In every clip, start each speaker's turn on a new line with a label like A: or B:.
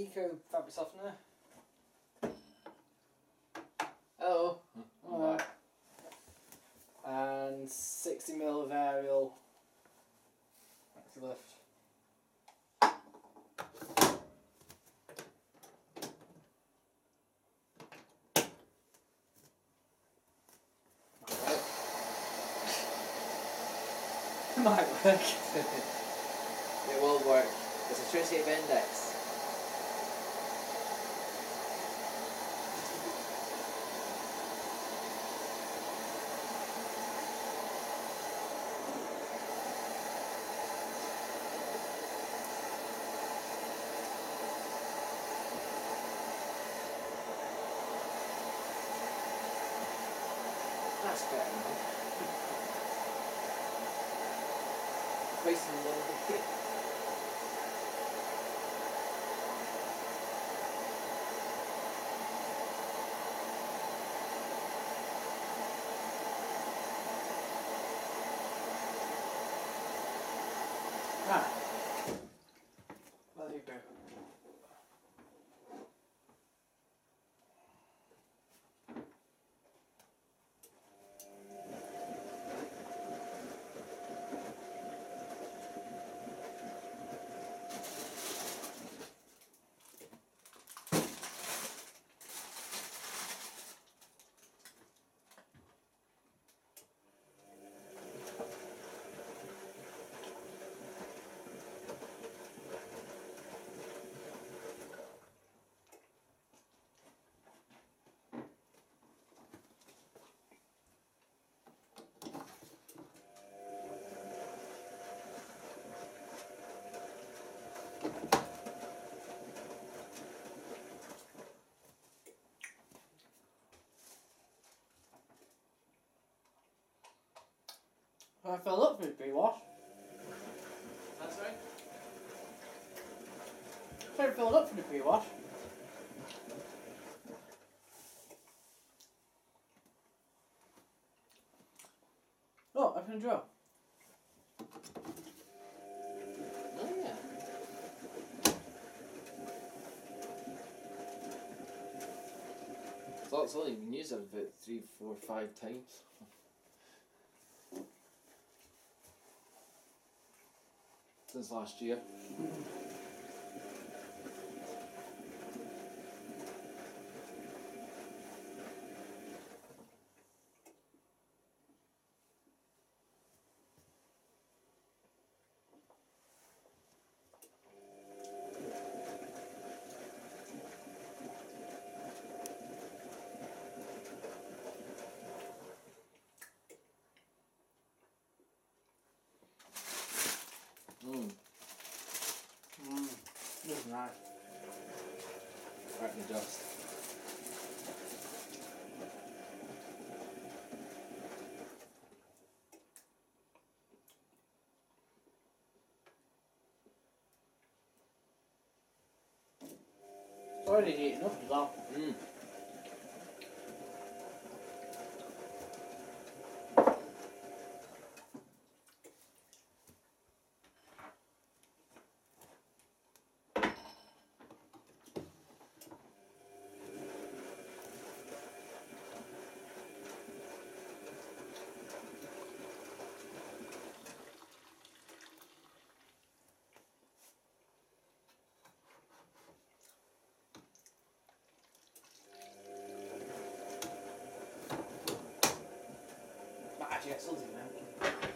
A: Eco fabric softener.
B: Hello. Mm.
A: Alright. And 60 mil of Ariel maxi lift. Might work.
B: it will work. It's a Tricity Bendix. That's better now. Racing one of the kit.
A: Right. There you. I fill up for the pre-wash.
B: That's oh, right.
A: Don't fill up for the pre-wash. Oh, open the drawer.
B: Oh yeah. So it's only been used about three, four, five times. Since last year. Mm.
A: Mmm, nice.
B: Right in the dust.
A: Already up as well.
B: Mm.
A: Actually, it's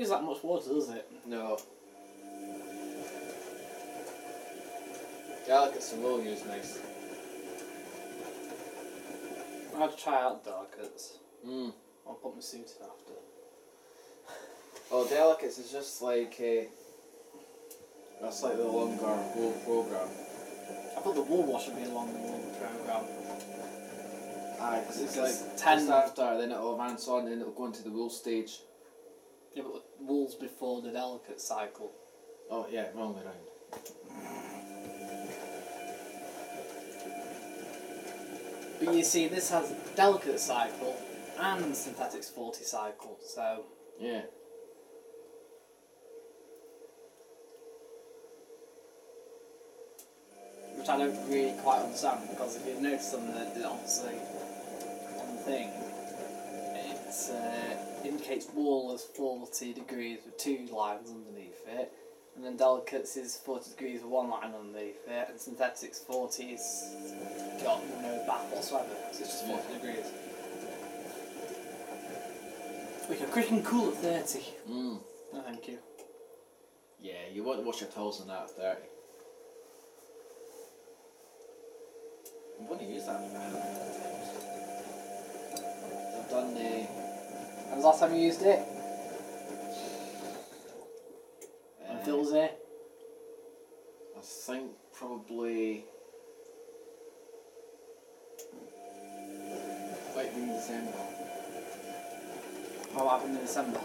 A: use that much water, does it?
B: No. Delicates and will use nice.
A: I'd try out delicates.
B: Mm.
A: I'll put my suit in after.
B: Well, delicates is just like a. A slightly longer whole program.
A: I thought the wool wash would be a longer wool program.
B: Aye, because it's
A: Because
B: like
A: ten-
B: after, then it'll advance on, and it'll go into the wool stage.
A: Yeah, but wool's before the delicate cycle.
B: Oh yeah, wrong way round.
A: But you see, this has delicate cycle and synthetics 40 cycle, so
B: Yeah.
A: which I don't really quite understand because if you notice on the, the obviously on the thing, it uh, indicates wall as 40 degrees with two lines underneath it, and then delicates is 40 degrees with one line underneath it, and synthetics 40 is got no back whatsoever, so it's just 40 degrees. We can quick and cool at 30.
B: Mm.
A: No, thank you.
B: Yeah, you won't wash your towels on that at 30. I'm going to use that for a handful of times. I've done the.
A: When was last time you used it?
B: Uh,
A: When Phil was?
B: I think probably. Like in December.
A: What happened in December?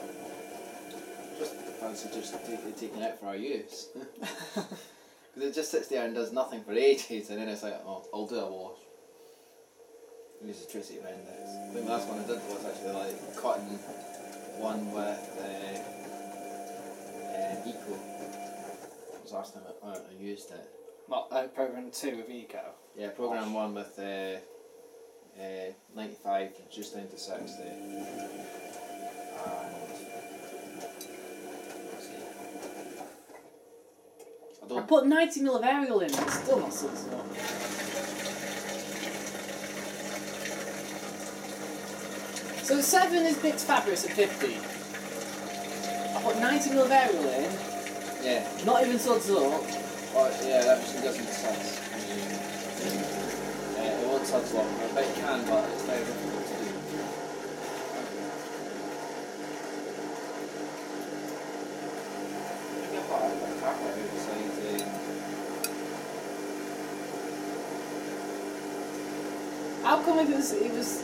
B: Just fancy just take, taking it out for our use. Because it just sits there and does nothing for ages, and then it's like, oh, I'll do a wash. Use the Tricity Bendix. I think the last one I did was actually like cotton one with uh, uh, Eco. That was the last time I, I used it.
A: What, uh, program 2 of Eco?
B: Yeah, program one with uh, uh, 95 just down to 60. And what's it? I
A: I put 90 mil of Ariel in, it's still not so So 7 is mixed Fabulous at 50. I put 90 mil of Ariel in,
B: Yeah,
A: not even suds up.
B: well, yeah, that machine doesn't make sense. Uh, it won't touch long. I bet it can, but it's very difficult to do. I think I've got a carpet outside.
A: How come if it was, it was,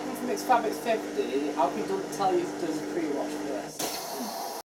A: come for mixed fabrics 50, how come it doesn't tell you if there's a pre-wash